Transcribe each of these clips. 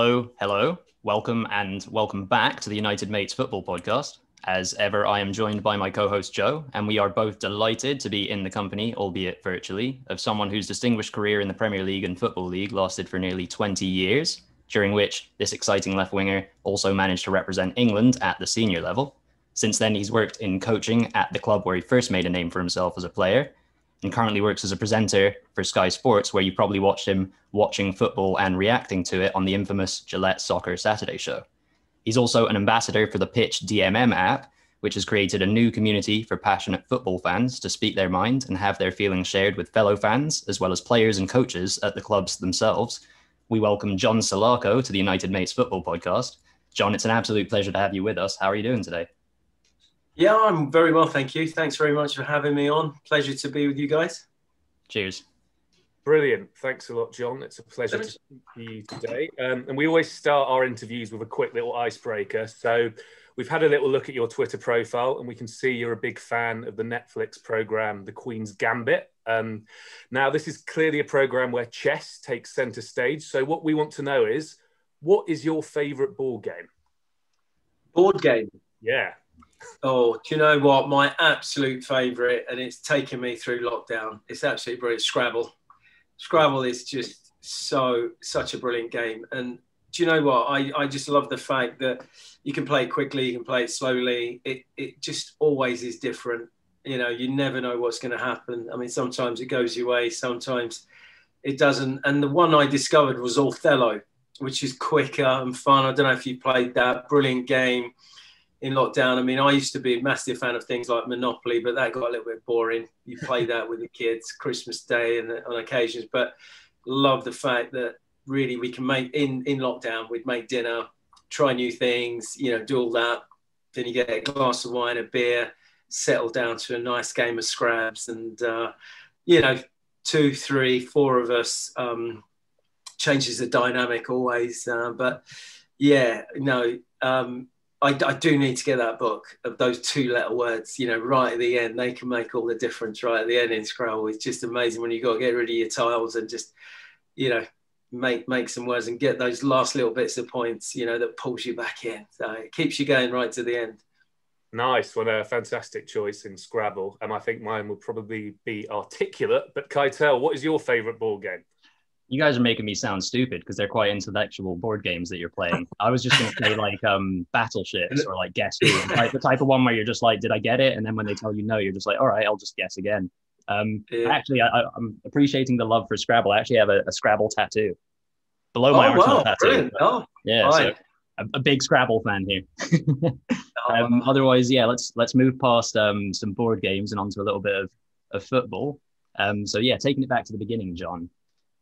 Hello, hello. Welcome and welcome back to the United Mates Football Podcast. As ever, I am joined by my co host Joe, and we are both delighted to be in the company, albeit virtually, of someone whose distinguished career in the Premier League and Football League lasted for nearly 20 years, during which this exciting left winger also managed to represent England at the senior level. Since then, he's worked in coaching at the club where he first made a name for himself as a player and currently works as a presenter for Sky Sports, where you probably watched him watching football and reacting to it on the infamous Gillette Soccer Saturday show. He's also an ambassador for the Pitch DMM app, which has created a new community for passionate football fans to speak their mind and have their feelings shared with fellow fans, as well as players and coaches at the clubs themselves. We welcome John Salako to the United Mates Football Podcast. John, it's an absolute pleasure to have you with us. How are you doing today? Yeah, I'm very well, thank you. Thanks very much for having me on. Pleasure to be with you guys. Cheers. Brilliant. Thanks a lot, John. It's a pleasure to speak to you today. Um, and we always start our interviews with a quick little icebreaker. So we've had a little look at your Twitter profile, and we can see you're a big fan of the Netflix program, The Queen's Gambit. Um, now, this is clearly a program where chess takes center stage. So what we want to know is, what is your favorite board game? Board game? Yeah. Oh, do you know what? My absolute favourite, and it's taken me through lockdown. It's absolutely brilliant. Scrabble. Scrabble is just so such a brilliant game. And do you know what? I, I just love the fact that you can play it quickly, you can play it slowly. It it just always is different. You know, you never know what's going to happen. I mean, sometimes it goes your way, sometimes it doesn't. And the one I discovered was Othello, which is quicker and fun. I don't know if you played that. Brilliant game in lockdown. I mean, I used to be a massive fan of things like Monopoly, but that got a little bit boring. You play that with the kids Christmas Day and on occasions, but love the fact that really we can make in in lockdown. We'd make dinner, try new things, you know, do all that. Then you get a glass of wine, a beer, settle down to a nice game of Scrabs, and uh, you know, two, three, four of us um, changes the dynamic always. Uh, but yeah, no. Um, I, I, do need to get that book of those two letter words, you know, right at the end. They can make all the difference right at the end in Scrabble. It's just amazing when you got to get rid of your tiles and just, you know, make make some words and get those last little bits of points, you know, that pulls you back in. So it keeps you going right to the end. Nice. Well, a fantastic choice in Scrabble. And I think mine would probably be articulate. But Keitel, what is your favourite board game? You guys are making me sound stupid because they're quite intellectual board games that you're playing. I was just going to play like um, battleships or like guess who, like the type of one where you're just like, did I get it? And then when they tell you no, you're just like, all right, I'll just guess again. Um, yeah. Actually, I, am appreciating the love for Scrabble. I actually have a, a Scrabble tattoo below my oh, Arsenal wow, tattoo. Oh, yeah, so a, a, big Scrabble fan here. um, otherwise, yeah, let's let's move past um, some board games and onto a little bit of, of football. Um, so yeah, taking it back to the beginning, John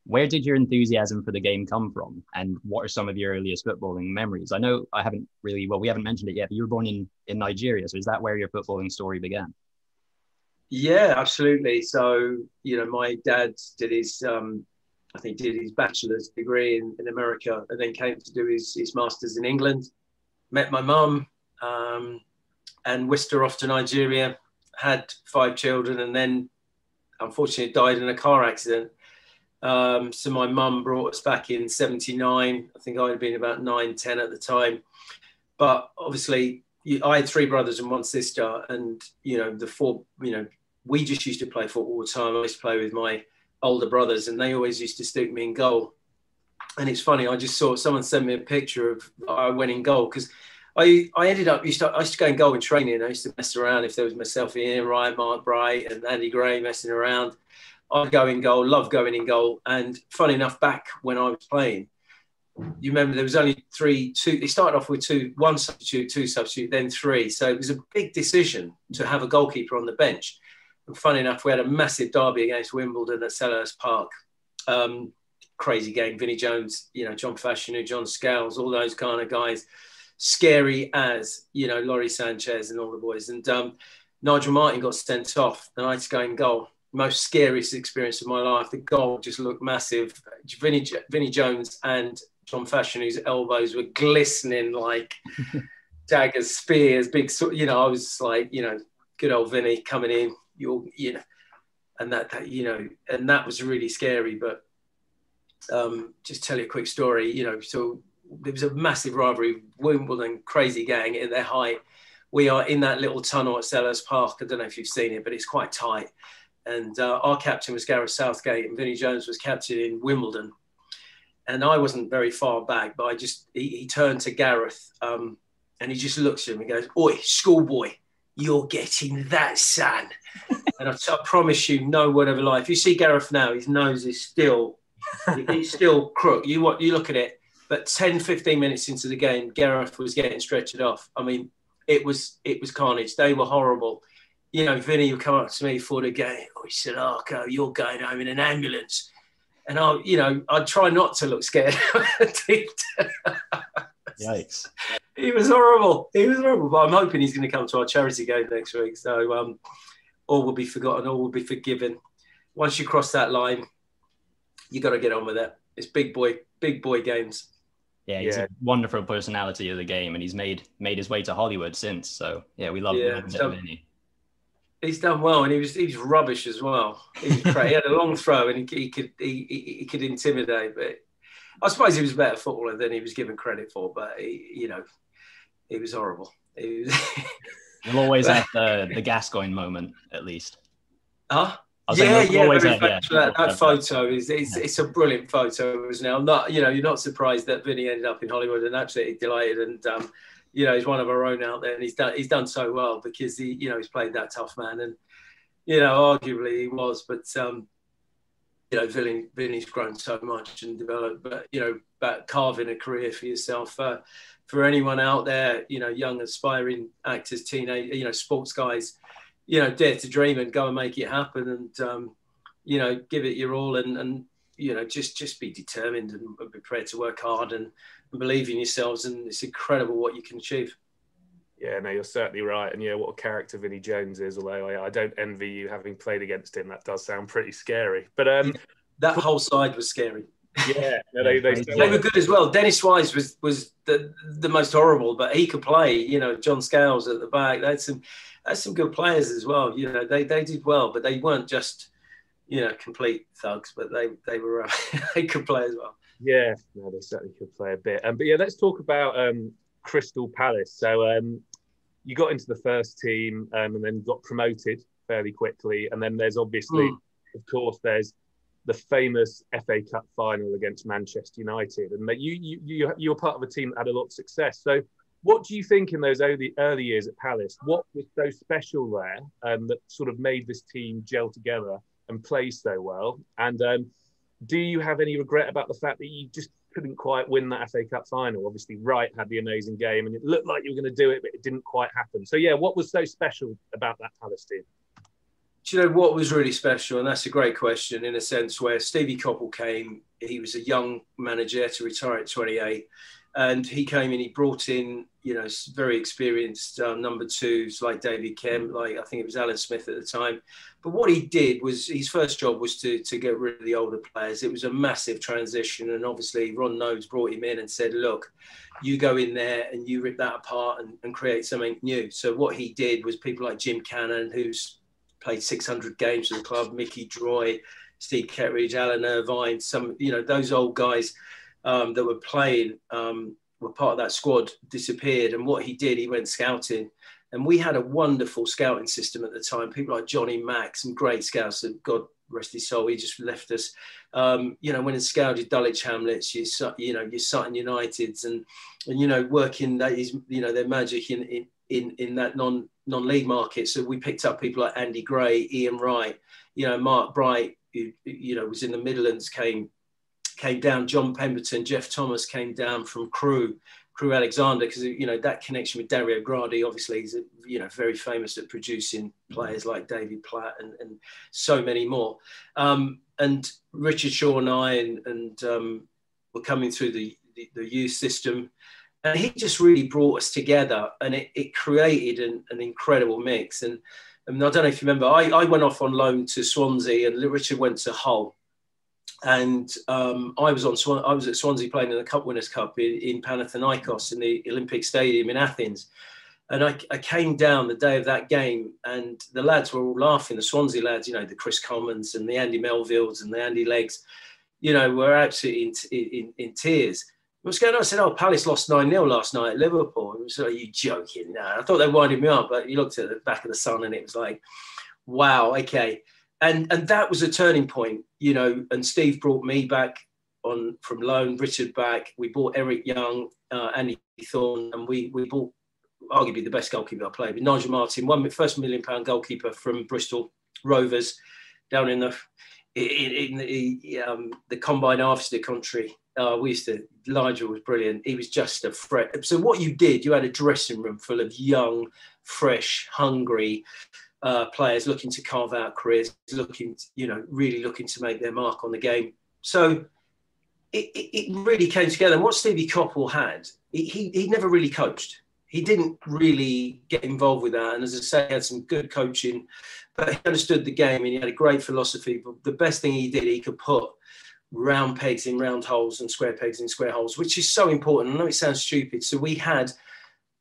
where did your enthusiasm for the game come from? And what are some of your earliest footballing memories? I know i haven't really well we haven't mentioned it yet but you were born in in nigeria. So is that where your footballing story began? Yeah absolutely. So you know my dad did his um i think did his bachelor's degree in, in america and then came to do his, his master's in england. Met my mum um, and whisked her off to nigeria had five children and then unfortunately died in a car accident um, so my mum brought us back in 79. I think I had been about nine, 10 at the time. But obviously, I had three brothers and one sister. And, you know, the four, you know, we just used to play football all the time. I used to play with my older brothers and they always used to stick me in goal. And it's funny, I just saw someone send me a picture of I went in goal because I, I ended up used to, I used to go and goal in training. I used to mess around if there was myself Ian Wright, Mark Bright, and Andy Gray messing around. I go in goal, love going in goal. And funny enough, back when I was playing, you remember there was only three, two. They started off with two, one substitute, two substitute, then three. So it was a big decision to have a goalkeeper on the bench. And funny enough, we had a massive derby against Wimbledon at Selhurst Park. Um, crazy game. Vinnie Jones, you know, John Fashanu, John Scales, all those kind of guys. Scary as, you know, Lawrie Sanchez and all the boys. And um, Nigel Martyn got sent off and I had to go in goal most scariest experience of my life. The goal just looked massive. Vinnie, Vinnie Jones and John Fashanu, whose elbows were glistening like daggers, spears, big, you know, I was like, you know, good old Vinnie coming in, you're, you know, and that, that you know, and that was really scary. But um, just tell you a quick story, you know, so there was a massive rivalry. Wimbledon, crazy gang in their height. We are in that little tunnel at Selhurst Park. I don't know if you've seen it, but it's quite tight. And uh, our captain was Gareth Southgate, and Vinnie Jones was captain in Wimbledon. And I wasn't very far back, but I just he, he turned to Gareth, um, and he just looks at him and goes, "Oi, schoolboy, you're getting that, son." and I, promise you, no word of a lie. You see Gareth now, his nose is still he's still crook. You what you look at it, but 10, 15 minutes into the game, Gareth was getting stretched off. I mean, it was it was carnage. They were horrible. You know, Vinnie would come up to me for the game. Oh, he said, "Arco, you're going home in an ambulance." And I, you know, I'd try not to look scared. Yikes! He was horrible. He was horrible. But I'm hoping he's going to come to our charity game next week. So um, all will be forgotten. All will be forgiven. Once you cross that line, you got to get on with it. It's big boy, big boy games. Yeah, he's yeah. a wonderful personality of the game, and he's made made his way to Hollywood since. So yeah, we love yeah, him. He's done well, and he was he was rubbish as well. He, was he had a long throw, and he, he could he, he, he, could intimidate. But I suppose he was a better footballer than he was given credit for. But he, you know, he was horrible. He was We'll always have the the Gascoigne moment, at least. Huh? yeah, yeah, have, yeah. That, that photo is it's, yeah. it's a brilliant photo, isn't it? I'm not, you know, you're not surprised that Vinnie ended up in Hollywood and absolutely delighted. And um, you know, he's one of our own out there, and he's done he's done so well because he, you know, he's played that tough man, and you know, arguably he was, but um, you know, Vinnie, Vinnie's grown so much and developed, but you know, about carving a career for yourself. Uh, for anyone out there, you know, young aspiring actors, teenage, you know, sports guys you know, dare to dream and go and make it happen, and um, you know, give it your all, and and you know, just just be determined and be prepared to work hard and, and believe in yourselves, and it's incredible what you can achieve. Yeah, no, you're certainly right. And yeah, what a character Vinnie Jones is. Although I, I, don't envy you having played against him. That does sound pretty scary. But um, that whole side was scary. Yeah, no, they, they, they, were good as well. Dennis Wise was was the the most horrible, but he could play. You know, John Scales at the back. That's some had some good players as well. You know, they they did well, but they weren't just you know complete thugs, but they they were uh, they could play as well. Yeah, no, they certainly could play a bit. Um, but yeah, let's talk about um, Crystal Palace. So um, you got into the first team um, and then got promoted fairly quickly, and then there's obviously, mm. of course, there's the famous FA Cup final against Manchester United, and that you you you you were part of a team that had a lot of success. So what do you think in those early, early years at Palace? What was so special there um, that sort of made this team gel together and play so well? And um, do you have any regret about the fact that you just couldn't quite win that FA Cup final? Obviously, Wright had the amazing game and it looked like you were going to do it, but it didn't quite happen. So, yeah, what was so special about that Palace team? Do you know what was really special? And that's a great question in a sense where Stevie Coppell came, he was a young manager to retire at 28 and he came in. He brought in, you know, very experienced uh, number twos like David Kemp, like I think it was Alan Smith at the time. But what he did was his first job was to to get rid of the older players. It was a massive transition, and obviously Ron Noades brought him in and said, "Look, you go in there and you rip that apart and, and create something new." So what he did was people like Jim Cannon, who's played 600 games for the club, Mickey Droy, Steve Ketteridge, Alan Irvine, some you know those old guys um, that were playing um, were part of that squad disappeared. And what he did, he went scouting. And we had a wonderful scouting system at the time. People like Johnny Mack, some great scouts that God rest his soul, he just left us. Um, you know, when in scouted Dulwich Hamlets, you, you know, your Sutton Uniteds and, and, you know, working that is, you know, their magic in, in, in, in that non, non-league market. So we picked up people like Andy Gray, Ian Wright, you know, Mark Bright, who, you know, was in the Midlands, came came down, John Pemberton, Geoff Thomas came down from Crewe, Crewe Alexandra, because you know that connection with Dario Gradi. Obviously, he's you know very famous at producing players like David Platt and, and so many more. Um, and Richard Shaw and I and, and um, were coming through the, the, the youth system, and he just really brought us together, and it, it created an, an incredible mix. And, and I don't know if you remember, I, I went off on loan to Swansea, and Richard went to Hull and um, I was on Swan- I was at Swansea playing in the Cup Winners' Cup in, in Panathinaikos in the Olympic Stadium in Athens. And I, I, came down the day of that game, and the lads were all laughing. The Swansea lads, you know, the Chris Commons and the Andy Melvilles and the Andy Leggs, you know, were absolutely in, in, in tears. what's going on? I said, oh, Palace lost 9 0 last night at Liverpool. And was, are you joking? I thought they winded me up, but you looked at the back of the sun and it was like, wow, okay. And and that was a turning point, you know. And Steve brought me back on from loan, Richard back. We bought Eric Young, uh, Andy Thorne, and we we bought arguably the best goalkeeper I played with Nigel Martyn, one first million pound goalkeeper from Bristol Rovers, down in the in, in the um, the combine harvester country uh, we used to, Nigel was brilliant. He was just a threat. So, what you did, you had a dressing room full of young, fresh, hungry uh, players looking to carve out careers, looking, you know, really looking to make their mark on the game. So, it, it, it really came together. And what Stevie Coppell had, he, he, he never really coached. He didn't really get involved with that. And as I say, he had some good coaching, but he understood the game and he had a great philosophy. But the best thing he did, he could put round pegs in round holes and square pegs in square holes, which is so important. I know it sounds stupid. So we had,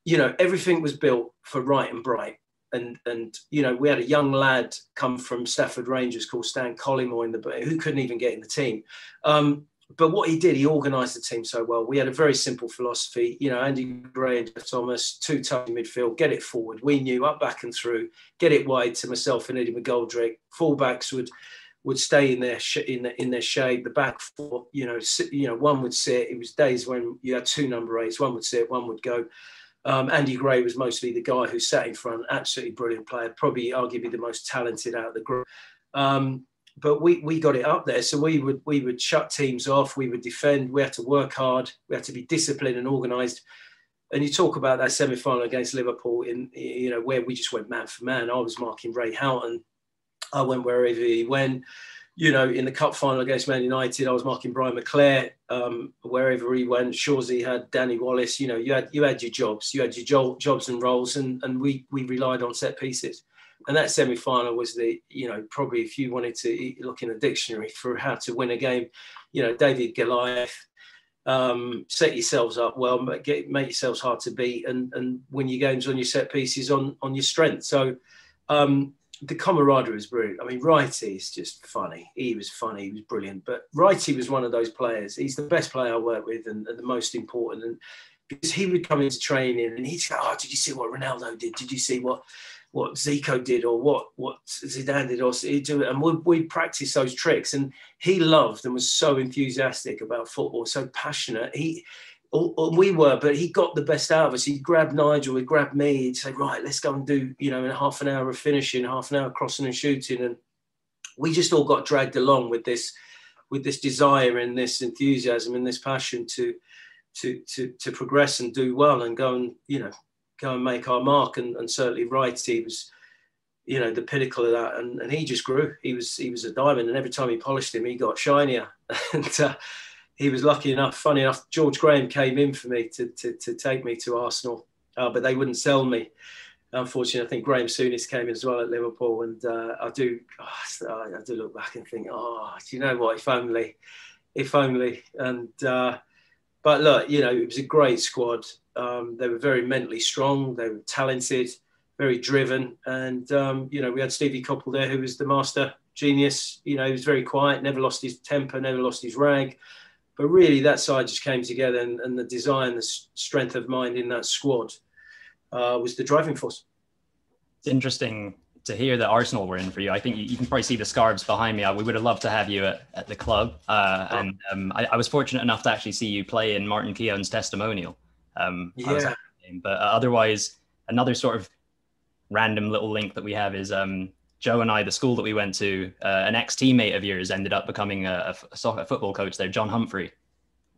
you know, everything was built for Wright and Bright. And, and you know, we had a young lad come from Stafford Rangers called Stan Collymore in the who couldn't even get in the team. Um, but what he did, he organised the team so well. We had a very simple philosophy. You know, Andy Gray and Thomas, two tough midfield, get it forward. We knew up, back and through, get it wide to myself and Eddie McGoldrick. Fullbacks would would stay in their sh- in, in their shade. The back four, you know, sit, you know, one would sit. It was days when you had two number eights. One would sit, one would go. Um, Andy Gray was mostly the guy who sat in front. Absolutely brilliant player, probably arguably the most talented out of the group. Um, but we we got it up there, so we would we would shut teams off. We would defend. We had to work hard. We had to be disciplined and organised. And you talk about that semi-final against Liverpool in you know where we just went man for man. I was marking Ray Houghton I went wherever he went. You know, in the cup final against Man United, I was marking Brian McClair. Um, wherever he went, Shoresy had Danny Wallace. You know, you had you had your jobs, you had your jo- jobs and roles, and and we we relied on set pieces. And that semi final was the, you know, probably if you wanted to look in the dictionary for how to win a game, you know, David Goliath, um, set yourselves up well, get, make yourselves hard to beat, and and win your games on your set pieces on on your strength. So um, the camaraderie was brilliant. I mean, Wrighty is just funny. He was funny. He was brilliant. But Wrighty was one of those players. He's the best player I worked with and, and, the most important. And because he would come into training and he'd go, "Oh, did you see what Ronaldo did? Did you see what what Zico did or what what Zidane did or he'd do it?" And we we practice those tricks. And he loved and was so enthusiastic about football, so passionate. He we were, but he got the best out of us. He grabbed Nigel, he grabbed me, he'd say, right, let's go and do, you know, in half an hour of finishing, half an hour crossing and shooting. And we just all got dragged along with this, with this desire and this enthusiasm and this passion to, to, to, to progress and do well and go and, you know, go and make our mark. And, and certainly Wright, he was, you know, the pinnacle of that. And, and he just grew. He was, he was a diamond. And every time he polished him, he got shinier. and, uh, he was lucky enough, funny enough, George Graham came in for me to, to, to take me to Arsenal, uh, but they wouldn't sell me. Unfortunately, I think Graham Souness came as well at Liverpool, and uh, I do, oh, I do look back and think, oh, do you know what? If only, if only. And uh, but look, you know, it was a great squad. Um, they were very mentally strong. They were talented, very driven, and um, you know, we had Stevie Coppell there, who was the master genius. You know, he was very quiet, never lost his temper, never lost his rag but really that side just came together and, and the design, the strength of mind in that squad uh, was the driving force. It's interesting to hear that Arsenal were in for you. I think you, you can probably see the scarves behind me. We would have loved to have you at, at the club. Uh, oh. And um, I, I, was fortunate enough to actually see you play in Martin Keown's testimonial. Um, yeah. But uh, otherwise, another sort of random little link that we have is um, Joe and I, the school that we went to, uh, an ex teammate of yours ended up becoming a, a, soccer, football coach there, John Humphrey.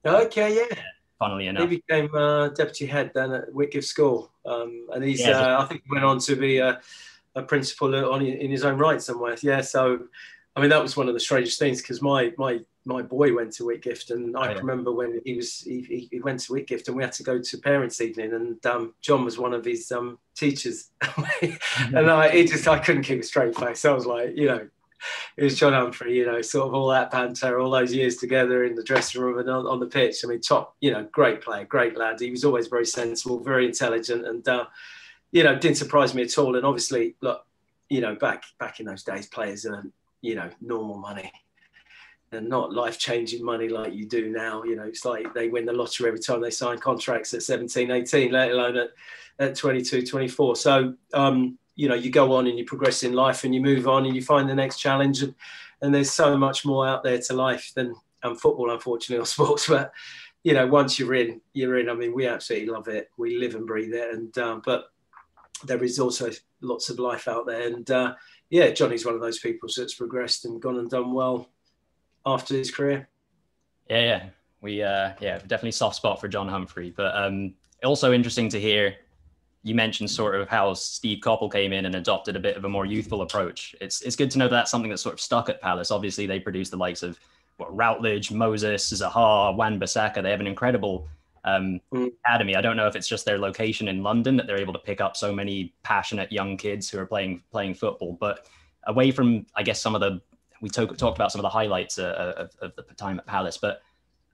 Okay, yeah. Funnily enough, he became uh, deputy head then at Whitgift School, um, and he's yeah, uh, I think he went on to be a, a principal on in his own right somewhere. Yeah, so I mean that was one of the strangest things because my my my boy went to Whitgift, and I oh, yeah. remember when he was he, he, went to Whitgift, and we had to go to parents' evening, and um, John was one of his um, teachers, and I he just I couldn't keep a straight face. I was like, you know, it was John Humphrey, you know, sort of all that banter, all those years together in the dressing room and on, on the pitch. I mean, top, you know, great player, great lad. He was always very sensible, very intelligent, and uh, you know, didn't surprise me at all. And obviously, look, you know, back back in those days, players earned you know normal money and not life changing money like you do now. You know, it's like they win the lottery every time they sign contracts at 17, 18, let alone at, at 22, 24. So, um, you know, you go on and you progress in life and you move on and you find the next challenge. And, and there's so much more out there to life than um, football, unfortunately, or sports. But, you know, once you're in, you're in. I mean, we absolutely love it. We live and breathe it. And, um, but there is also lots of life out there. And, uh, yeah, Johnny's one of those people that's progressed and gone and done well after his career. Yeah, yeah, we uh, yeah definitely soft spot for John Humphrey, but um, also interesting to hear. You mentioned sort of how Steve Coppell came in and adopted a bit of a more youthful approach. It's it's good to know that that's something that's sort of stuck at Palace. Obviously, they produce the likes of what Routledge, Moses, Zaha, Wan Bissaka. They have an incredible um, mm. academy. I don't know if it's just their location in London that they're able to pick up so many passionate young kids who are playing playing football. But away from, I guess, some of the we talk, talked about some of the highlights uh, of, of, the time at Palace, but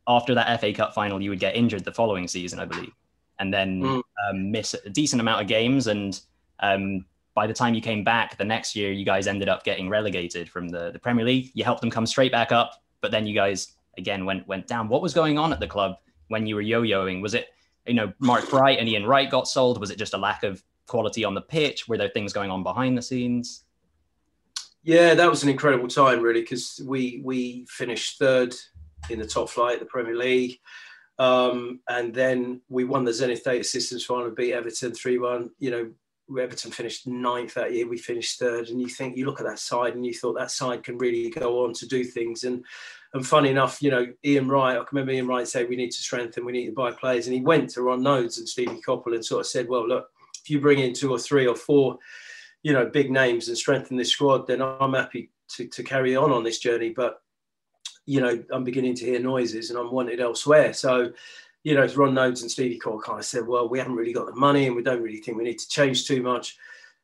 after that FA Cup final, you would get injured the following season, I believe, and then mm. um, miss a decent amount of games. And um, by the time you came back the next year, you guys ended up getting relegated from the, the Premier League. You helped them come straight back up, but then you guys again went went down. What was going on at the club when you were yo-yoing? Was it you know Mark Bright and Ian Wright got sold? Was it just a lack of quality on the pitch? Were there things going on behind the scenes? Yeah, that was an incredible time, really, because we we finished third in the top flight, the Premier League, um, and then we won the Zenith Data Systems final, beat Everton three one. You know, Everton finished ninth that year. We finished third, and you think you look at that side, and you thought that side can really go on to do things. And and funny enough, you know, Ian Wright, I can remember Ian Wright saying we need to strengthen, we need to buy players, and he went to Ron Noades and Stevie Coppell and sort of said, well, look, if you bring in two or three or four you know, big names and strengthen this squad, then I'm happy to, to carry on on this journey. But, you know, I'm beginning to hear noises and I'm wanted elsewhere. So, you know, as Ron Noades and Stevie Cole kind of said, well, we haven't really got the money and we don't really think we need to change too much.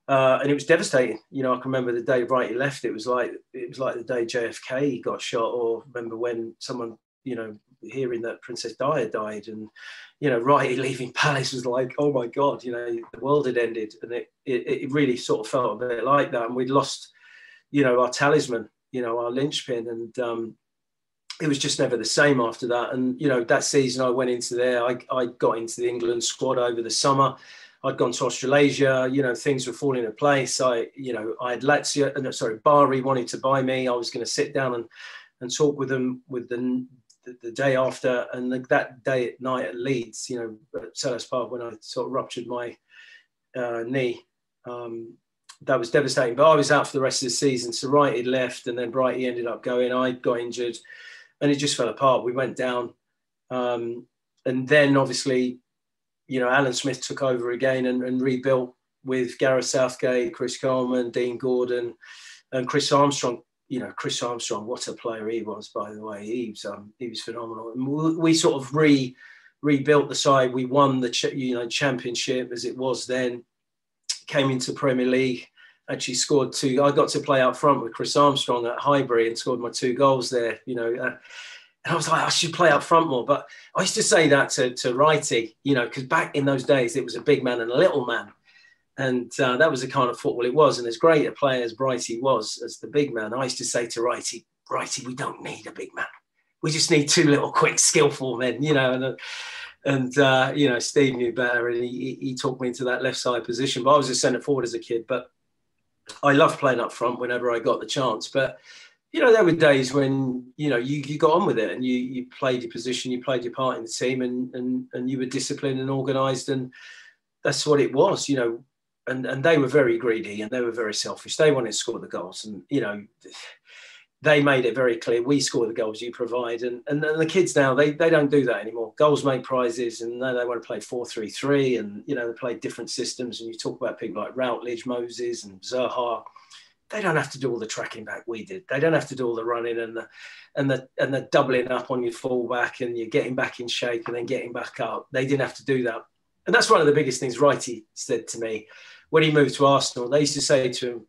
Uh, and it was devastating. You know, I can remember the day Wrighty left. It was like it was like the day JFK got shot, or remember when someone, you know, hearing that Princess Di died, and you know, Wrighty leaving Palace was like, oh my God, you know, the world had ended. And it, it, it really sort of felt a bit like that. And we'd lost, you know, our talisman, you know, our linchpin. And um, it was just never the same after that. And, you know, that season I went into there, I, I got into the England squad over the summer. I'd gone to Australasia, you know, things were falling into place. I, you know, I had Lazio, no, sorry, Bari wanted to buy me. I was going to sit down and, and talk with them with the the, the day after and the, that day at night at Leeds, you know, at Selhurst Park when I sort of ruptured my uh, knee. Um, that was devastating. But I was out for the rest of the season. So Wright had left, and then Brighty ended up going. I got injured, and it just fell apart. We went down, um, and then obviously, you know, Alan Smith took over again and, and rebuilt with Gareth Southgate, Chris Coleman, Dean Gordon, and Chris Armstrong you know, Chris Armstrong, what a player he was, by the way. He was, um, he was phenomenal. And we, we, sort of re rebuilt the side. We won the ch- you know championship as it was then. Came into Premier League. Actually scored two. I got to play out front with Chris Armstrong at Highbury and scored my two goals there. You know, uh, and I was like, I should play up front more. But I used to say that to to Wrighty, you know, because back in those days it was a big man and a little man. And uh, that was the kind of football it was. And as great a player as Brighty was, as the big man, I used to say to Wrighty, Wrighty, we don't need a big man. We just need two little quick, skillful men, you know. And, uh, and uh, you know, Steve knew better and he, he took me into that left side position. But I was a centre forward as a kid. But I loved playing up front whenever I got the chance. But you know, there were days when you know you, you got on with it and you you played your position, you played your part in the team, and and and you were disciplined and organised, and that's what it was. You know, and and they were very greedy and they were very selfish. They wanted to score the goals, and you know, they made it very clear: we score the goals, you provide. And and, and the kids now they they don't do that anymore. Goals make prizes, and now they want to play four three three, and you know they play different systems. And you talk about people like Routledge, Moses, and Zaha. They don't have to do all the tracking back we did. They don't have to do all the running and the and the and the doubling up on your fullback and you're getting back in shape and then getting back up. They didn't have to do that. And that's one of the biggest things Wrighty said to me when he moved to Arsenal, they used to say to him,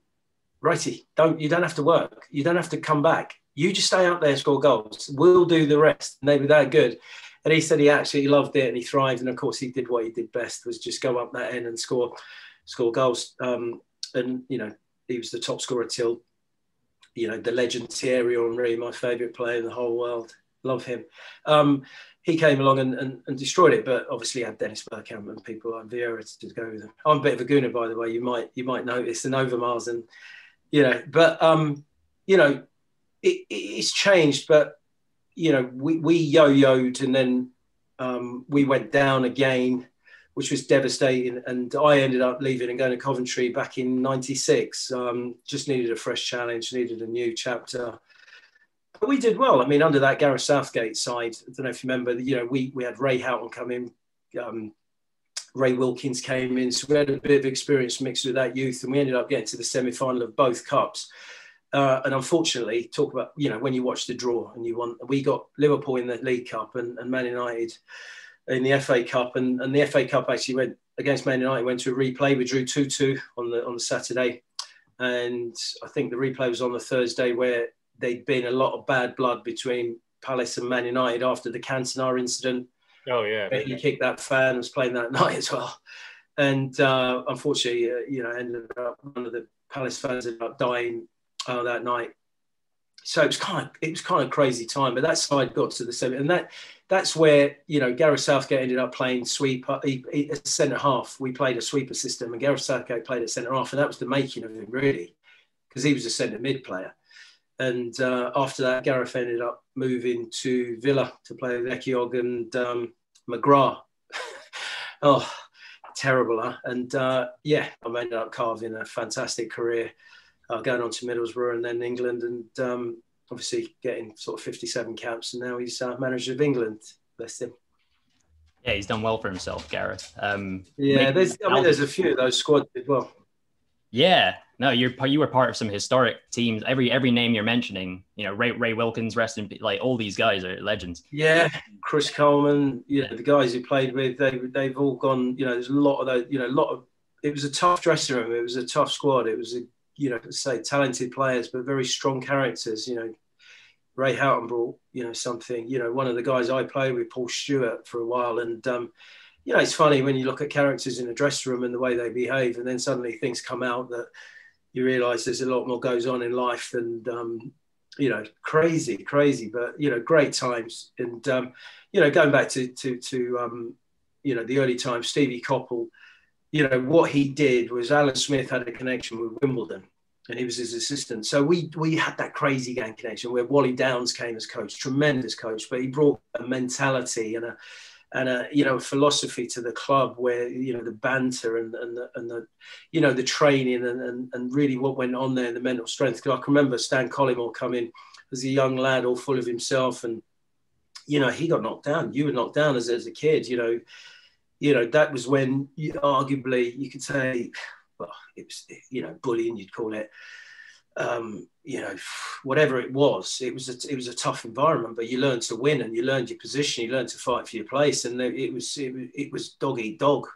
Wrighty, don't you don't have to work. You don't have to come back. You just stay out there and score goals. We'll do the rest. And they were that good. And he said he absolutely loved it and he thrived. And of course, he did what he did best was just go up that end and score, score goals. Um, and you know, he was the top scorer till you know, the legend Thierry Henry, my favourite player in the whole world. Love him. Um, he came along and, and, and, destroyed it, but obviously had Dennis Bergkamp and people like Vieira to go with him. I'm a bit of a gooner, by the way. You might you might notice the Overmars and you know, but um, you know, it, it's changed. But you know, we we yo-yoed and then um, we went down again, which was devastating. And I ended up leaving and going to Coventry back in '96. Um, just needed a fresh challenge, needed a new chapter we did well. I mean, under that Gareth Southgate side, I don't know if you remember, you know, we, we had Ray Houghton come in, um, Ray Wilkins came in, so we had a bit of experience mixed with that youth, and we ended up getting to the semi-final of both cups. Uh, and unfortunately, talk about you know when you watch the draw and you want, we got Liverpool in the League Cup and, and Man United in the FA Cup, and, and the FA Cup actually went against Man United went to a replay. We drew two two on the on the Saturday, and I think the replay was on the Thursday where there'd been a lot of bad blood between Palace and Man United after the Cantona incident. Oh yeah, he kicked that fan was playing that night as well, and uh, unfortunately, uh, you know, ended up one of the Palace fans ended up dying uh, that night. So it was kind of it was kind of crazy time, but that side got to the semi, and that that's where you know Gareth Southgate ended up playing sweeper, he, he, centre half. We played a sweeper system, and Gareth Southgate played at centre half, and that was the making of him really, because he was a centre mid player. And uh, after that, Gareth ended up moving to Villa to play with Ehiogu and um, McGrath. oh, terrible, huh? And uh, yeah, I ended up carving a fantastic career, uh, going on to Middlesbrough and then England, and um, obviously getting sort of 57 caps. And now he's uh, manager of England. Bless him. Yeah, he's done well for himself, Gareth. Um, yeah, there's, I mean, there's a few of those squads as well. Yeah, no, you're you were part of some historic teams. Every every name you're mentioning, you know, Ray Ray Wilkins, rest in like all these guys are legends. Yeah, Chris Coleman, you know, the guys who played with, they they've all gone. You know, there's a lot of those. You know, a lot of. It was a tough dressing room. It was a tough squad. It was a you know, say talented players, but very strong characters. You know, Ray Houghton brought you know something. You know, one of the guys I played with, Paul Stewart, for a while, and um, you know, it's funny when you look at characters in a dressing room and the way they behave, and then suddenly things come out that you realise there's a lot more goes on in life than um, you know, crazy, crazy, but you know, great times. And um, you know, going back to to to um, you know the early times, Stevie Coppell, you know, what he did was Alan Smith had a connection with Wimbledon. And he was his assistant. So we we had that crazy gang connection where Wally Downes came as coach, tremendous coach, but he brought a mentality and a and a you know philosophy to the club where you know the banter and and the, and the you know the training and, and, and really what went on there the mental strength. Because I can remember Stan Collymore coming as a young lad all full of himself and you know he got knocked down. You were knocked down as, as a kid you know. You know that was when you, arguably you could say well it was you know bullying you'd call it um, you know, whatever it was, it was a, it was a tough environment, but you learned to win and you learned your position, you learned to fight for your place, and it was it, it was dog eat dog,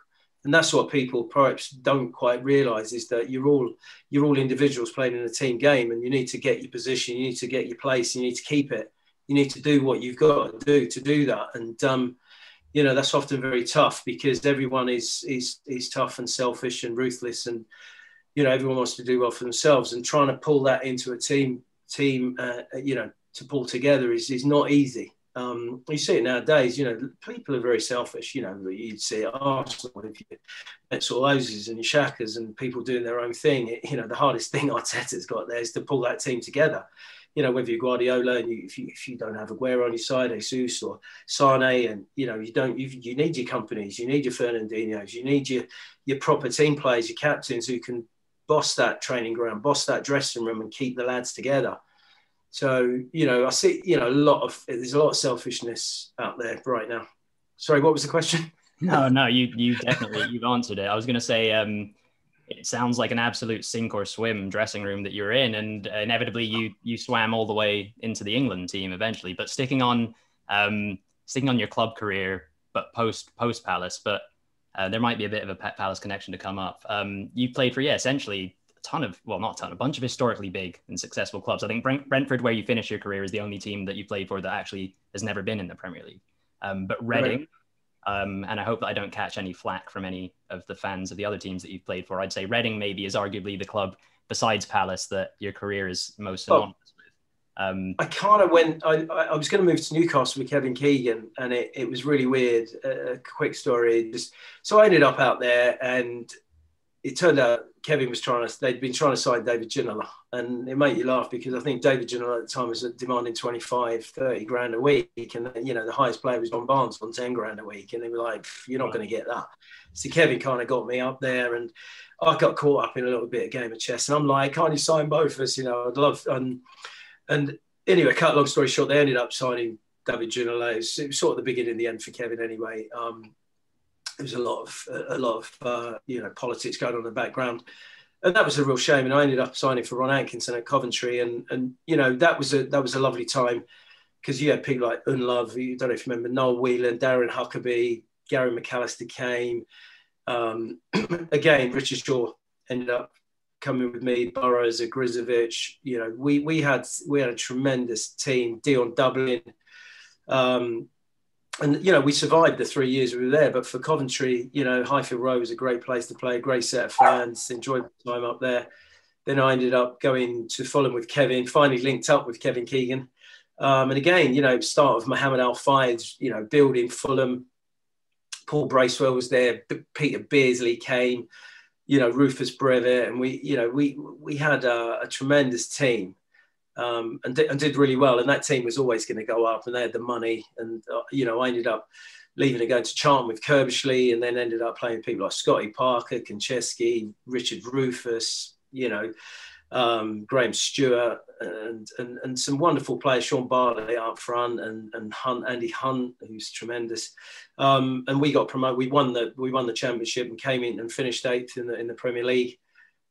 and that's what people perhaps don't quite realise is that you're all you're all individuals playing in a team game, and you need to get your position, you need to get your place, you need to keep it, you need to do what you've got to do to do that, and um, you know that's often very tough because everyone is is is tough and selfish and ruthless and you know everyone wants to do well for themselves and trying to pull that into a team team uh, you know to pull together is, is not easy. Um, you see it nowadays you know people are very selfish you know you'd see Arsenal with your Mesut and your Xhakas and people doing their own thing. It, you know the hardest thing Arteta's got there is to pull that team together. You know, whether you're Guardiola and you, if you if you don't have Aguero on your side, Jesus or Sane, and you know you don't you, you need your Kompanys, you need your Fernandinho's, you need your your proper team players, your captains who can boss that training ground, boss that dressing room, and keep the lads together. So you know, I see you know a lot of there's a lot of selfishness out there right now. Sorry, what was the question? No, no, you you definitely you've answered it. I was going to say um, it sounds like an absolute sink or swim dressing room that you're in, and inevitably you you swam all the way into the England team eventually. But sticking on um, sticking on your club career, but post post Palace, but uh, there might be a bit of a Pet Palace connection to come up. Um, you played for, yeah, essentially a ton of, well, not a ton, a bunch of historically big and successful clubs. I think Brent, Brentford, where you finished your career, is the only team that you played for that actually has never been in the Premier League. Um, but Reading, um, and I hope that I don't catch any flack from any of the fans of the other teams that you've played for. I'd say Reading maybe is arguably the club besides Palace that your career is most synonymous with? Um, I kind of went. I, I was going to move to Newcastle with Kevin Keegan, and it, it was really weird. a quick story. Just so I ended up out there, and it turned out Kevin was trying to, they'd been trying to sign David Ginola. And it made you laugh because I think David Ginola at the time was demanding 25, 30 grand a week. And, you know, the highest player was John Barnes on 10 grand a week. And they were like, you're not going to get that. So Kevin kind of got me up there and I got caught up in a little bit of game of chess. And I'm like, can't you sign both of us? You know, I'd love, and, and anyway, cut long story short, they ended up signing David was, it was sort of the beginning and the end for Kevin anyway. Um, there was a lot of a lot of uh, you know politics going on in the background, and that was a real shame. And I ended up signing for Ron Atkinson at Coventry, and and you know that was a that was a lovely time because you had people like Unlove, you don't know if you remember Noel Whelan, Darren Huckerby, Gary McAllister came. Um, again, Richard Shaw ended up coming with me, Burrows, Grizovic. You know, we we had we had a tremendous team. Dion Dublin. Um, and you know we survived the three years we were there but for coventry you know highfield road was a great place to play a great set of fans enjoyed my time up there then i ended up going to fulham with kevin finally linked up with kevin keegan um, and again you know start of mohammed al fayed you know building fulham paul bracewell was there peter beardsley came you know rufus brevett and we you know we we had a, a tremendous team um, and, and, did really well. And that team was always going to go up, and they had the money. And uh, you know, I ended up leaving and going to Charlton with Curbishley, and then ended up playing people like Scotty Parker, Konchesky, Richard Rufus, you know, um, Graham Stuart, and, and and some wonderful players, Shaun Bartlett up front, and and Hunt, Andy Hunt, who's tremendous. Um, and we got promoted. We won the we won the championship and came in and finished eighth in the in the Premier League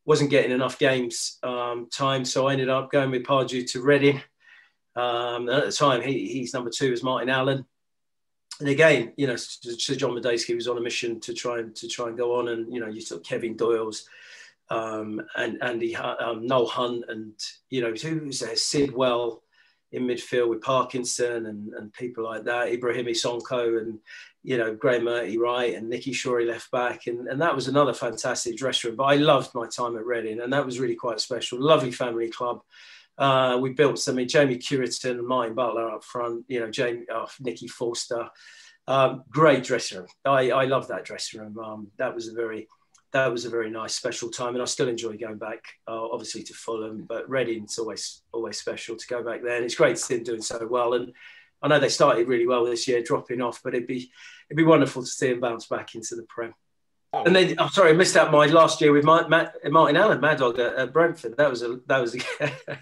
wasn't getting enough games um, time, so I ended up going with Pardew to Reading. Um, at the time, he, he's number two as Martin Allen. And again, you know, Sir John Madejski was on a mission to try and to try and go on, and you know, you saw Kevin Doyle's um, and Andy um, Noel Hunt, and you know, who was there? Sidwell in midfield with Parkinson and, and people like that, Ibrahim Sonko and you know, Graeme Murty right and Nicky Shorey left back. And, and that was another fantastic dressing room. But I loved my time at Reading and that was really quite special. Lovely family club. Uh, we built some, I mean, Jamie Cureton and Martin Butler up front, you know, Jamie, oh, Nicky Forster. Um, great dressing room. I, I love that dressing room. Um, that was a very, that was a very nice, special time, and I still enjoy going back. Uh, obviously to Fulham, but Reading's always, always special to go back there, and it's great to see them doing so well. And I know they started really well this year, dropping off, but it'd be it'd be wonderful to see them bounce back into the Prem. Oh. And then, I'm sorry, I missed out my last year with Matt, Martin Allen, Mad Dog at, at, Brentford. That was a that was a.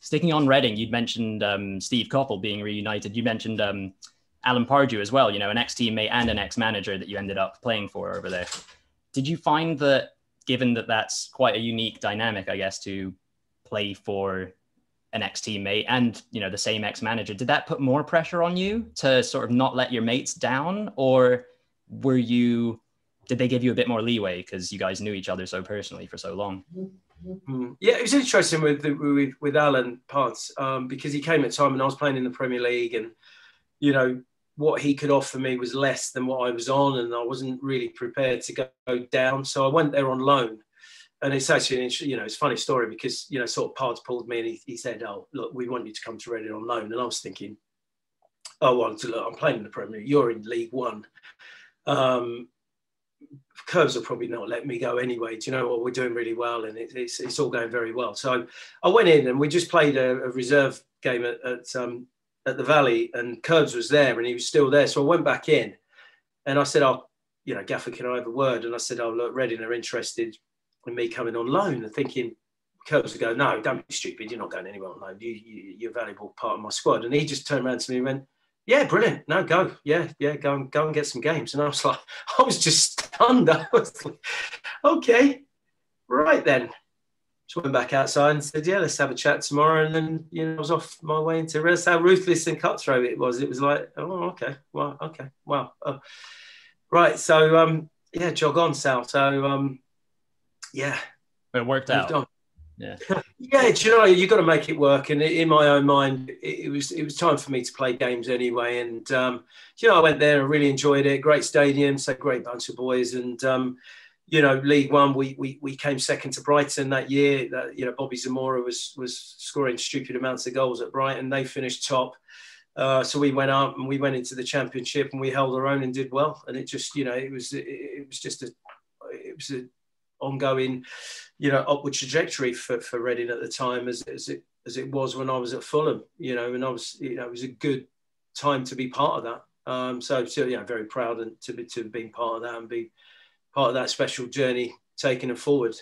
Sticking on Reading, you'd mentioned um, Steve Coppell being reunited. You mentioned um, Alan Pardew as well. You know, an ex-teammate and an ex-manager that you ended up playing for over there. Did you find that, given that that's quite a unique dynamic, I guess, to play for an ex-teammate and you know the same ex-manager did that put more pressure on you to sort of not let your mates down or were you did they give you a bit more leeway because you guys knew each other so personally for so long mm-hmm. yeah it was interesting with with, with alan parts um, because he came at a time and i was playing in the premier league and you know what he could offer me was less than what i was on and i wasn't really prepared to go down. So i went there on loan. And it's actually an interesting, you know it's a funny story because you know sort of Pards pulled me and he, he said oh look we want you to come to Reading on loan. And I was thinking oh well look I'm playing in the Premier League. You're in League One. Um, Curbs will probably not let me go anyway. Do you know what? We're doing really well and it, it's, it's all going very well. So I went in and we just played a, a reserve game at at, um, at the Valley and Curbs was there and he was still there so I went back in and I said oh you know Gaffer can I have a word and I said oh look Reading are interested in me coming on loan and thinking, Curbs would go, no, don't be stupid. You're not going anywhere on loan. You, you, you're a valuable part of my squad. And he just turned around to me and went, yeah, brilliant. No, go. Yeah, yeah, go and go and get some games. And I was like, I was just stunned. I was like, okay, right then. So went back outside and said, yeah, let's have a chat tomorrow. And then, you know, I was off my way into realize how ruthless and cutthroat it was. It was like, oh, okay, well, okay, wow. Oh. Right. So, um, yeah, jog on, Sal. So, um, yeah, it worked out. Yeah, yeah. Do you know you got to make it work? And in my own mind, it, it, was it was time for me to play games anyway. And um, you know, I went there and really enjoyed it. Great stadium, so great bunch of boys, and um, you know, League One, we, we we came second to Brighton that year. That you know, Bobby Zamora was was scoring stupid amounts of goals at Brighton. They finished top. Uh, so we went up and we went into the championship and we held our own and did well. And it just, you know, it was it, it was just a it was an ongoing, you know, upward trajectory for for Reading at the time as, as it as it was when I was at Fulham. You know, and I was you know it was a good time to be part of that. Um, so so yeah, very proud and to be to being part of that and be part of that special journey taking it forward.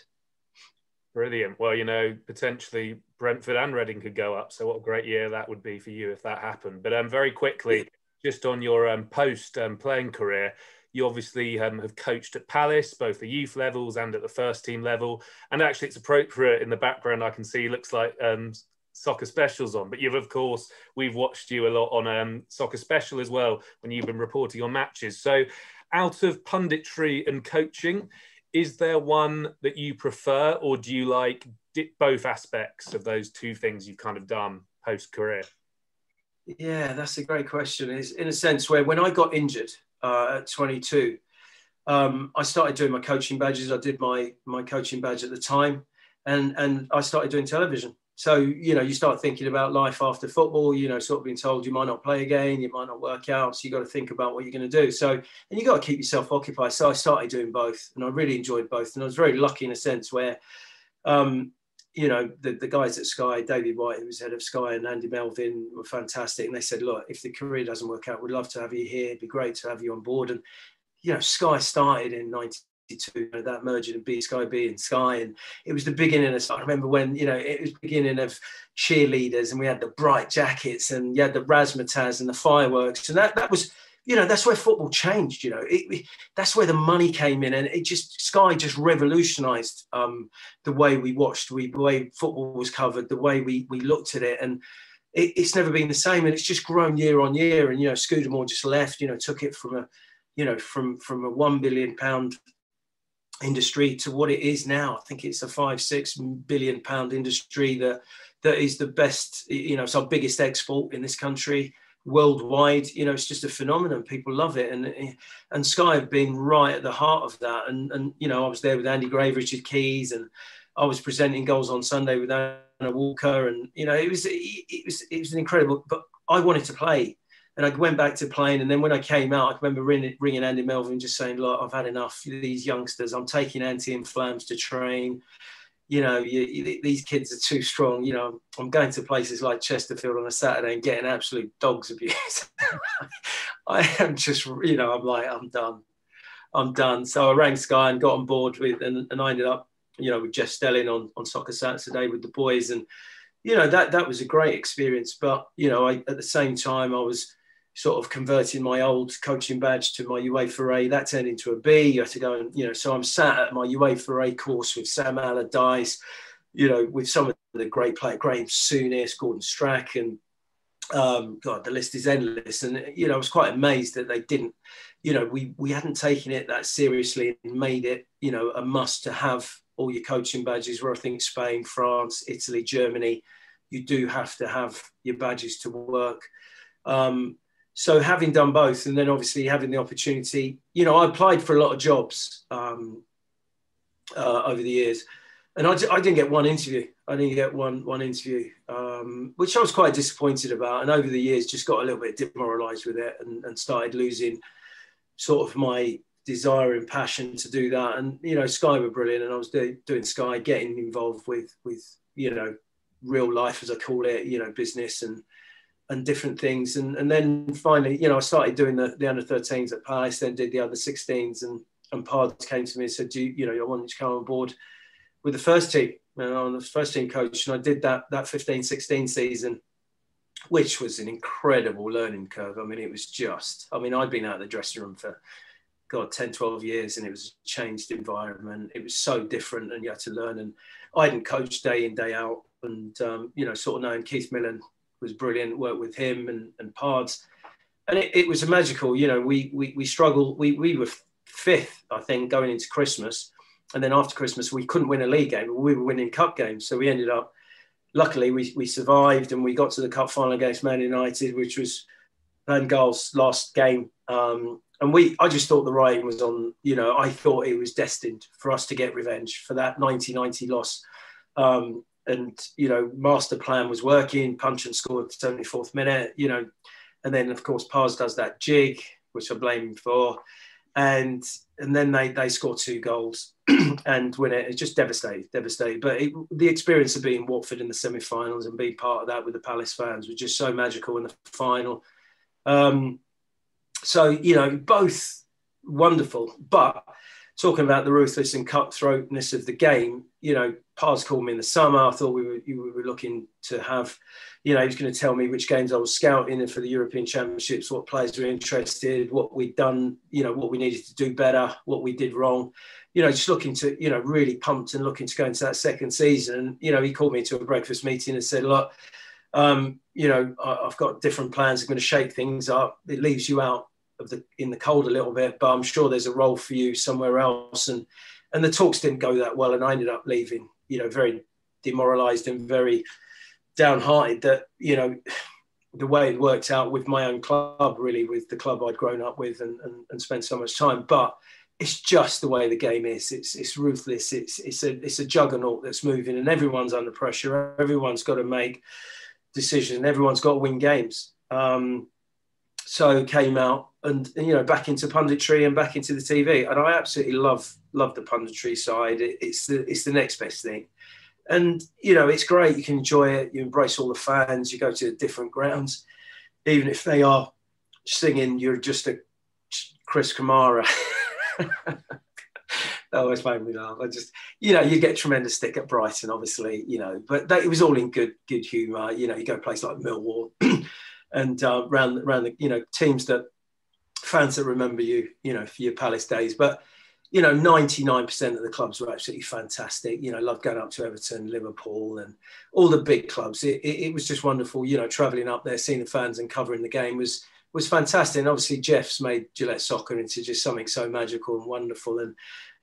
Brilliant. Well, you know, potentially Brentford and Reading could go up. So what a great year that would be for you if that happened. But um, very quickly, just on your um, post um, playing career, you obviously um, have coached at Palace, both the youth levels and at the first team level. And actually, it's appropriate in the background. I can see looks like um, soccer specials on. But you've, of course, we've watched you a lot on um, soccer special as well when you've been reporting on matches. So, out of punditry and coaching, is there one that you prefer, or do you like both aspects of those two things you've kind of done post career? Yeah, that's a great question. Is in a sense where when I got injured uh, at 22, um, I started doing my coaching badges. I did my my coaching badge at the time, and and I started doing television so you know you start thinking about life after football you know sort of being told you might not play again you might not work out so you got to think about what you're going to do. So and you got to keep yourself occupied. So i started doing both and i really enjoyed both and i was very lucky in a sense where um, you know the, the guys at sky david white who was head of sky and andy melvin were fantastic and they said look if the career doesn't work out we'd love to have you here. It'd be great to have you on board. And you know sky started in 19 to that merger of B Sky B and Sky, and it was the beginning of. I remember when you know it was beginning of cheerleaders, and we had the bright jackets, and you had the razzmatazz and the fireworks, and that that was you know that's where football changed you know it, it, that's where the money came in and it just sky just revolutionized um, the way we watched we, the way football was covered the way we we looked at it and it, it's never been the same and it's just grown year on year and you know scudamore just left you know took it from a you know from from a 1 billion pound industry to what it is now. I think it's a five, six billion pound industry that that is the best, you know, it's our biggest export in this country worldwide. You know, it's just a phenomenon. People love it. And eh, and Sky have been right at the heart of that. And and you know, I was there with Andy Gray, Richard Keys, and I was presenting goals on Sunday with Anna Walker. And you know, it was it was it was an incredible but I wanted to play and I went back to playing. And then when I came out, I remember ringing, ringing Andy Melvin, just saying, "Look, I've had enough. Of these youngsters, I'm taking anti-inflams to train. You know, you, you, these kids are too strong. You know, I'm going to places like Chesterfield on a Saturday and getting absolute dogs abuse. I am just, you know, I'm like, I'm done. I'm done. So I rang Sky and got on board with, and, and I ended up, you know, with Jeff Stelling on on Soccer Saturday with the boys, and you know that that was a great experience. But you know, I, at the same time, I was sort of converting my old coaching badge to my UEFA A. That turned into a B. You have to go and, you know, so I'm sat at my UEFA A course with Sam Allardyce, you know, with some of the great players, Graham Souness, Gordon Strachan. Um, God, the list is endless. And, you know, I was quite amazed that they didn't, you know, we, we hadn't taken it that seriously and made it, you know, a must to have all your coaching badges where I think Spain, France, Italy, Germany, you do have to have your badges to work. Um, so having done both and then obviously having the opportunity you know i applied for a lot of jobs um, uh, over the years. And I, I, didn't get one interview. I didn't get one one interview um, which i was quite disappointed about. And over the years just got a little bit demoralized with it and, and started losing sort of my desire and passion to do that. And you know sky were brilliant and i was do, doing sky getting involved with with you know real life as i call it you know business and and different things. And, and then finally, you know, I started doing the, the under 13s at Palace, then did the other 16s. And, and Pards came to me and said, Do you, you know, I want you to come on board with the first team. And I'm the first team coach. And I did that, that 15 16 season, which was an incredible learning curve. I mean, it was just, I mean, I'd been out of the dressing room for, God, 10, 12 years and it was a changed environment. It was so different and you had to learn. And I hadn't coached day in, day out. And, um, you know, sort of knowing Keith Millen was brilliant. Worked with him and, and Pards, and it, it was a magical. You know, we we we struggled. We we were fifth, I think, going into Christmas, and then after Christmas we couldn't win a league game. We were winning cup games, so we ended up. Luckily, we, we survived and we got to the cup final against Man United, which was Van Gaal's last game um, and we, I just thought the writing was on. You know, I thought it was destined for us to get revenge for that 1990 loss. Um, and you know, master plan was working. Puncheon scored 74th minute. You know, and then of course Pards does that jig, which I blame him for, and and then they they score two goals and win it. It's just devastating, devastating. But it, the experience of being Watford in the semi-finals and being part of that with the Palace fans was just so magical in the final. Um, so you know, both wonderful, but talking about the ruthless and cutthroatness of the game, you know, Pards called me in the summer. I thought we were, we were looking to have, you know, he was going to tell me which games I was scouting and for the European Championships, what players were interested, what we'd done, you know, what we needed to do better, what we did wrong. You know, just looking to, you know, really pumped and looking to go into that second season. And, you know, he called me to a breakfast meeting and said, look, um, you know, I've got different plans. I'm going to shake things up. It leaves you out of the in the cold a little bit, but I'm sure there's a role for you somewhere else. And and the talks didn't go that well, and I ended up leaving. You know, very demoralised and very downhearted that you know the way it worked out with my own club, really with the club I'd grown up with and, and, and spent so much time. But it's just the way the game is. It's it's ruthless. It's it's a it's a juggernaut that's moving, and everyone's under pressure. Everyone's got to make decisions. Everyone's got to win games. Um, so came out and, you know back into punditry and back into the TV, and I absolutely love love the punditry side. It, it's the it's the next best thing, and you know it's great. You can enjoy it. You embrace all the fans. You go to different grounds, even if they are singing. You're just a Chris Kamara. that always made me laugh. I just, you know, you get tremendous stick at Brighton, obviously, you know, but that, it was all in good, good humour. You know, you go to places like Millwall, and uh, around around the you know teams that fans that remember you you know for your Palace days. But you know, 99% of the clubs were absolutely fantastic. You know, loved going up to Everton, Liverpool, and all the big clubs. It, it, it was just wonderful. You know, travelling up there, seeing the fans and covering the game was was fantastic. And obviously, Jeff's made Gillette Soccer into just something so magical and wonderful. And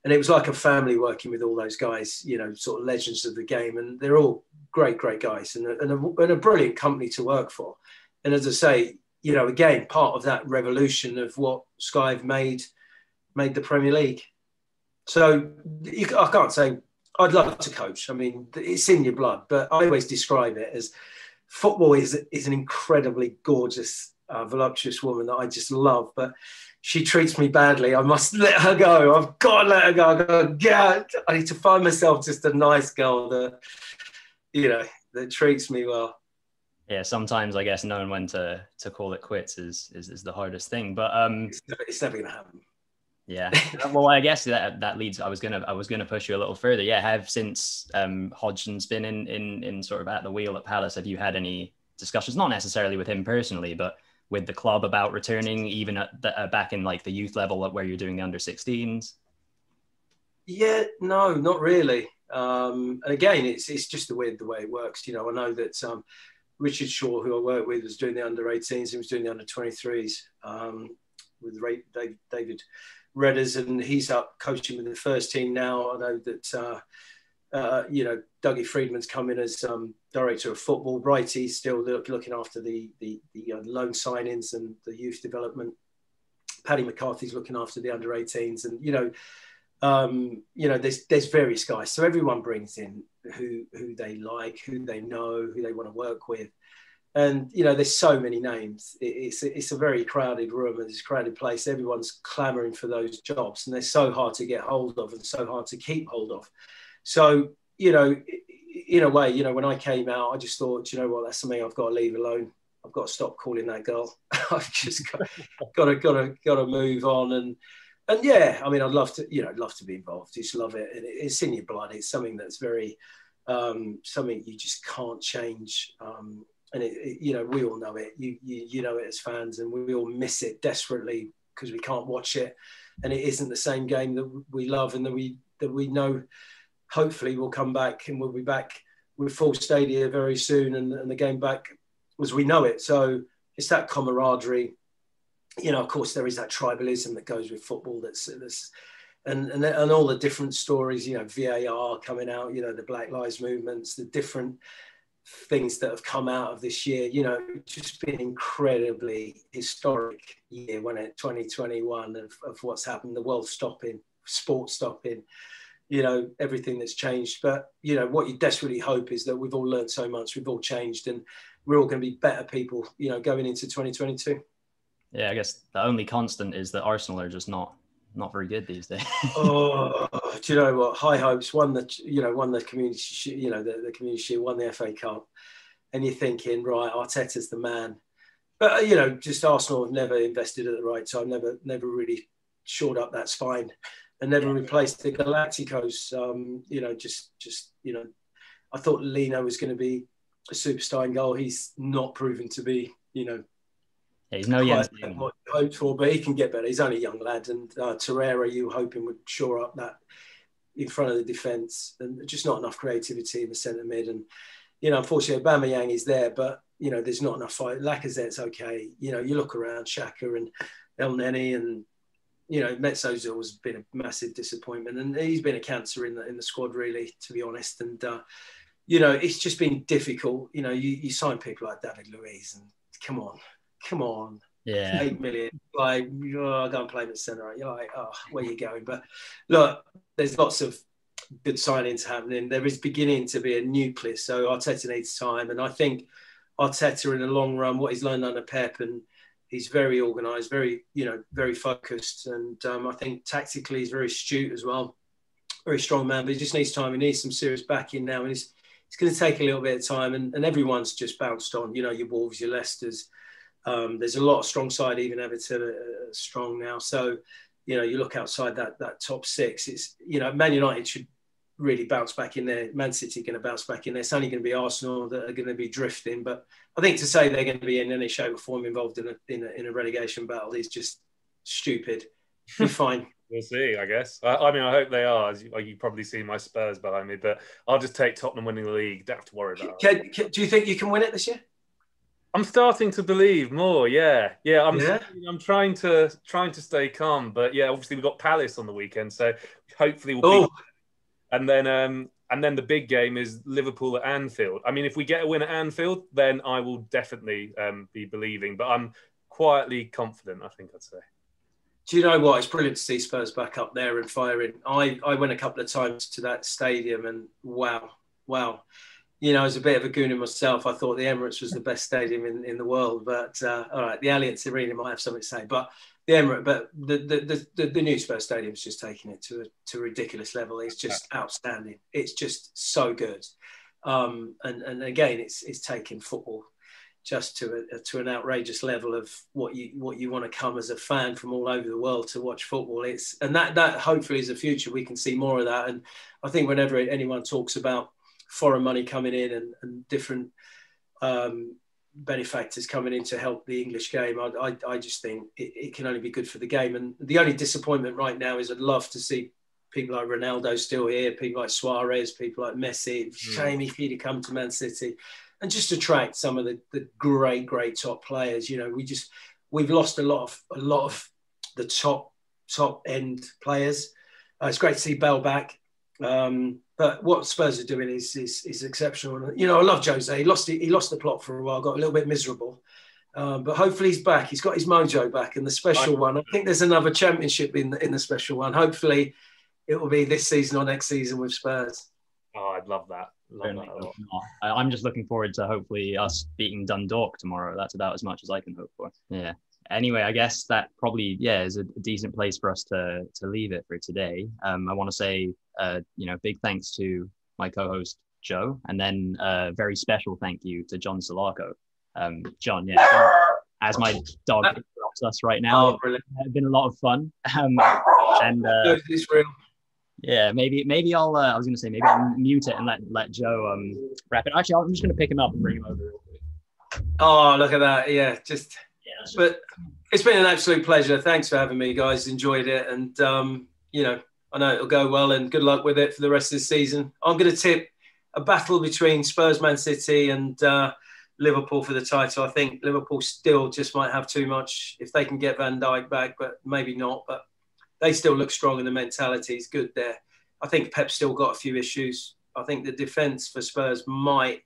and it was like a family working with all those guys. You know, sort of legends of the game, and they're all great, great guys, and and a, and a brilliant company to work for. And as I say, you know, again, part of that revolution of what Sky have made made the Premier League. So you, I can't say I'd love to coach. I mean, it's in your blood, but I always describe it as football is is an incredibly gorgeous, uh, voluptuous woman that I just love, but she treats me badly. I must let her go. I've got to let her go. I've got to get. I need to find myself just a nice girl that, you know, that treats me well yeah, sometimes I guess knowing when to to call it quits is is, is the hardest thing. But um, it's never, it's never gonna happen. Yeah, well, I guess that that leads. I was gonna I was gonna push you a little further. Yeah, have since um, Hodgson's been in in in sort of at the wheel at Palace, have you had any discussions? Not necessarily with him personally, but with the club about returning, even at the, uh, back in like the youth level where you're doing the under 16s. Yeah, no, not really. Um, and again, it's it's just the way the way it works. You know, I know that um, Richard Shaw, who I work with, was doing the under 18s. He was doing the under 23s um, with Ray, Dave, David Redders, and he's up coaching with the first team now. I know that, uh, uh, you know, Dougie Freedman's coming as um, director of football. Brighty's still look, looking after the, the, the uh, loan signings and the youth development. Paddy McCarthy's looking after the under 18s. And, you know, um, you know, there's there's various guys. So everyone brings in who who they like, who they know, who they want to work with. And you know, there's so many names. It's it's a very crowded room and it's a crowded place. Everyone's clamoring for those jobs, and they're so hard to get hold of and so hard to keep hold of. So you know, in a way, you know, when I came out, I just thought, you know what, that's something I've got to leave alone. I've got to stop calling that girl. I've just got, got to got to got to move on and and yeah, I mean, I'd love to, you know, love to be involved. Just love it. And it's in your blood. It's something that's very, um, something you just can't change. Um, and it, it, you know, we all know it. You, you, you know it as fans, and we all miss it desperately because we can't watch it, and it isn't the same game that we love and that we that we know. Hopefully, we'll come back, and we'll be back with full stadia very soon, and, and the game back as we know it. So it's that camaraderie you know, of course, there is that tribalism that goes with football. That's that's and, and and all the different stories. You know, VAR coming out. You know, the Black Lives movements, the different things that have come out of this year. You know, just been incredibly historic year when it 2021 of, of what's happened, the world stopping, sport stopping, you know, everything that's changed. But, you know, what you desperately hope is that we've all learned so much, we've all changed, and we're all going to be better people, you know, going into 2022. Yeah, I guess the only constant is that Arsenal are just not not very good these days. oh, do you know what? High hopes won the you know won the community you know the, the community shield, won the FA Cup, and you're thinking right, Arteta's the man. But you know, just Arsenal have never invested at the right time, never never really shored up that spine, and never replaced the Galacticos. Um, you know, just just you know, I thought Leno was going to be a superstar in goal. He's not proven to be. You know, yeah, he's no Jens What you hoped for, but he can get better. He's only a young lad, and uh, Torreira, you hoping would shore up that in front of the defence, and just not enough creativity in the centre mid. And you know, unfortunately, Aubameyang is there, but you know, there's not enough fight. Lacazette's okay. You know, you look around, Xhaka and Elneny, and you know, Mesut's has been a massive disappointment, and he's been a cancer in the in the squad, really, to be honest. And uh, you know, it's just been difficult. You know, you, you sign people like David Luiz, and come on, come on. Yeah. Eight million. Like, oh, go and play in the centre. You're like, oh, where you going? But look, there's lots of good signings happening. There is beginning to be a nucleus. So Arteta needs time. And I think Arteta in the long run, what he's learned under Pep and he's very organised, very, you know, very focused. And um, I think tactically he's very astute as well. Very strong man, but he just needs time. He needs some serious backing now. And it's, it's going to take a little bit of time. And, and everyone's just bounced on, you know, your Wolves, your Leicesters, um, there's a lot of strong side, even Everton are strong now. So, you know, you look outside that that top six. It's you know, Man United should really bounce back in there. Man City going to bounce back in there. It's only going to be Arsenal that are going to be drifting. But I think to say they're going to be in any shape or form involved in a in a, in a relegation battle is just stupid. Be fine. We'll see, I guess. I, I, mean, I hope they are. As you, you probably see my Spurs behind me, but I'll just take Tottenham winning the league. Don't have to worry about can, it. Can, do you think you can win it this year? I'm starting to believe more. Yeah, yeah. I'm yeah. I'm trying to trying to stay calm, but yeah, obviously we've got Palace on the weekend, so hopefully we'll. Oh. And then um and then the big game is Liverpool at Anfield. I mean, if we get a win at Anfield, then I will definitely um, be believing. But I'm quietly confident. I think I'd say. Do you know what? It's brilliant to see Spurs back up there and firing. I I went a couple of times to that stadium, and wow, wow you know, as a bit of a gooner myself, I thought the Emirates was the best stadium in, in the world. But uh, all right, the Allianz Arena might have something to say. But the Emirates, but the the, the, the new Spurs Stadium is just taking it to a, to a ridiculous level. It's just outstanding. It's just so good. Um, and and again, it's it's taking football just to a, to an outrageous level of what you what you want to come as a fan from all over the world to watch football. It's and that that hopefully is the future. We can see more of that. And I think whenever anyone talks about foreign money coming in and, and different um, benefactors coming in to help the English game. I, I, I just think it, it, can only be good for the game. And the only disappointment right now is I'd love to see people like Ronaldo still here, people like Suarez, people like Messi. Mm. Shame if he'd have come to Man City and just attract some of the, the great, great top players. You know, we just we've lost a lot of a lot of the top top end players. Uh, it's great to see Bell back. Um, but what Spurs are doing is, is, is exceptional. You know, I love Jose. He lost he lost the plot for a while, got a little bit miserable. Um, but hopefully he's back. He's got his mojo back in the special one. I think there's another championship in the, in the special one. Hopefully it will be this season or next season with Spurs. Oh, I'd love that. Love that I'm just looking forward to hopefully us beating Dundalk tomorrow. That's about as much as I can hope for. Yeah anyway, I guess that probably yeah is a, decent place for us to to leave it for today. Um, I want to say uh, you know big thanks to my co-host Joe, and then a uh, very special thank you to John Salako. Um, John, yeah, as my dog interrupts us right now, oh, it's been a lot of fun. Um, and uh, yeah, maybe maybe I'll uh, I was gonna say maybe I'll mute it and let let Joe um wrap it. Actually, I'm just gonna pick him up and bring him over. Oh, look at that! Yeah, just but it's been an absolute pleasure. Thanks for having me, guys. Enjoyed it, and um, you know, I know it'll go well. And good luck with it for the rest of the season. I'm going to tip a battle between Spurs, Man City, and uh, Liverpool for the title. I think Liverpool still just might have too much if they can get Van Dijk back, but maybe not. But they still look strong, and the mentality is good there. I think Pep's still got a few issues. I think the defence for Spurs might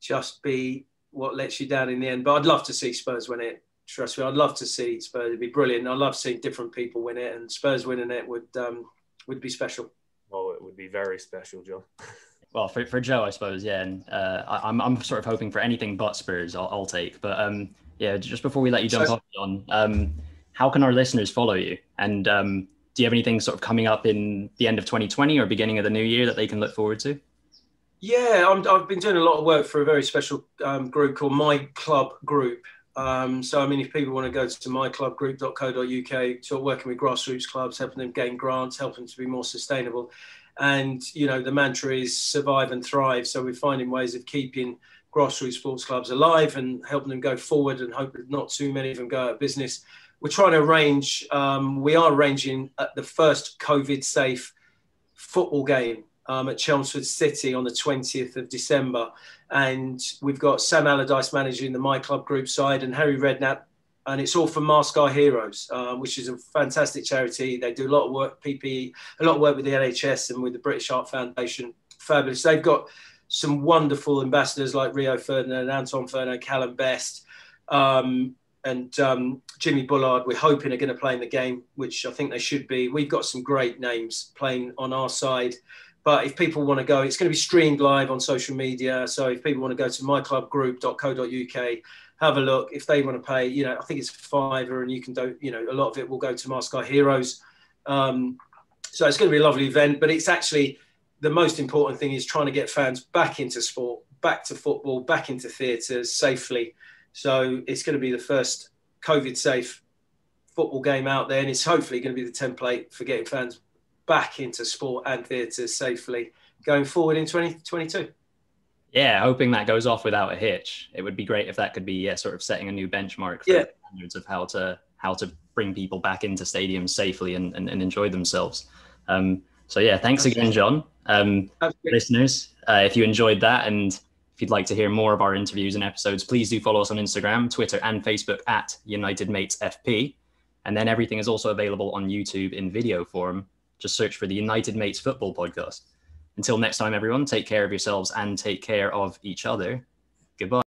just be what lets you down in the end. But I'd love to see Spurs win it. Trust me, I'd love to see Spurs. It'd be brilliant. I love seeing different people win it, and Spurs winning it would um, would be special. Oh, it would be very special, John. well, for, for Joe, I suppose, yeah. And uh, I, am I'm sort of hoping for anything but Spurs. I'll, I'll take. But um, yeah, just before we let you jump so, off, John, um, how can our listeners follow you? And um, do you have anything sort of coming up in the end of 2020 or beginning of the new year that they can look forward to? Yeah, i have been doing a lot of work for a very special um, group called My Club Group. Um, so, I mean, if people want to go to myclubgroup.co.uk, to working with grassroots clubs, helping them gain grants, helping them to be more sustainable. And, you know, the mantra is survive and thrive. So, we're finding ways of keeping grassroots sports clubs alive and helping them go forward and hope that not too many of them go out of business. We're trying to arrange, um, we are arranging the first COVID safe football game um, at Chelmsford City on the 20th of December. And we've got Sam Allardyce managing the My Club group side and Harry Redknapp. And it's all for Mask Our Heroes, uh, which is a fantastic charity. They do a lot of work, PPE, a lot of work with the NHS and with the British Heart Foundation. Fabulous. They've got some wonderful ambassadors like Rio Ferdinand, Anton Ferdinand, Callum Best, um, and um, Jimmy Bullard. We're hoping are going to play in the game, which I think they should be. We've got some great names playing on our side. But if people want to go, it's going to be streamed live on social media. So if people want to go to myclubgroup.co.uk, have a look. If they want to pay, you know, I think it's fiver, and you can do, you know, a lot of it will go to Mask Our Heroes. Um, so it's going to be a lovely event. But it's actually the most important thing is trying to get fans back into sport, back to football, back into theatres safely. So it's going to be the first COVID safe football game out there, and it's hopefully going to be the template for getting fans back into sport and theatre safely going forward in 2022. Yeah, hoping that goes off without a hitch. It would be great if that could be yeah, sort of setting a new benchmark for yeah. standards of how to how to bring people back into stadiums safely and, and, and enjoy themselves. Um, so yeah, thanks again, John. Um, listeners, uh, if you enjoyed that and if you'd like to hear more of our interviews and episodes, please do follow us on Instagram, Twitter, and Facebook at United Mates FP. And then everything is also available on YouTube in video form just search for the United Mates Football Podcast. Until next time, everyone, take care of yourselves and take care of each other. Goodbye.